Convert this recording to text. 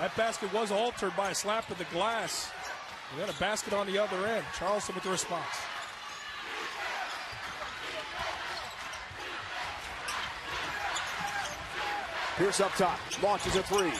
That basket was altered by a slap of the glass. We got a basket on the other end. Charleston with the response. Pierce up top, launches a three.